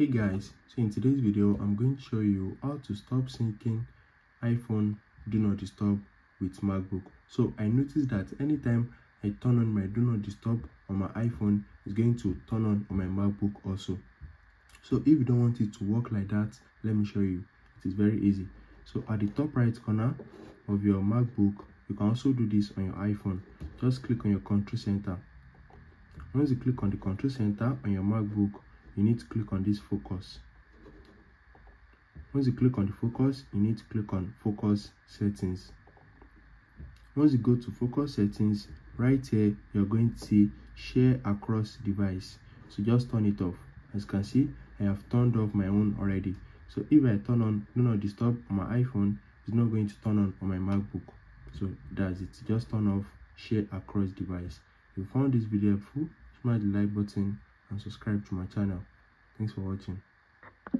hey guys so in today's video i'm going to show you how to stop syncing iphone do not disturb with macbook. So i noticed that anytime i turn on my do not disturb on my iphone it's going to turn on on my macbook also. So if you don't want it to work like that let me show you. It is very easy. So at the top right corner of your macbook you can also do this on your iphone. Just click on your control center. Once you click on the control center on your macbook you need to click on this focus. Once you click on the focus you need to click on focus settings. Once you go to focus settings right here you're going to see share across device. So just turn it off. As you can see i have turned off my own already. So if i turn on do not disturb my iphone it's not going to turn on on my macbook. So that's it. Just turn off share across device. If you found this video helpful smash the like button and subscribe to my channel. Thanks for watching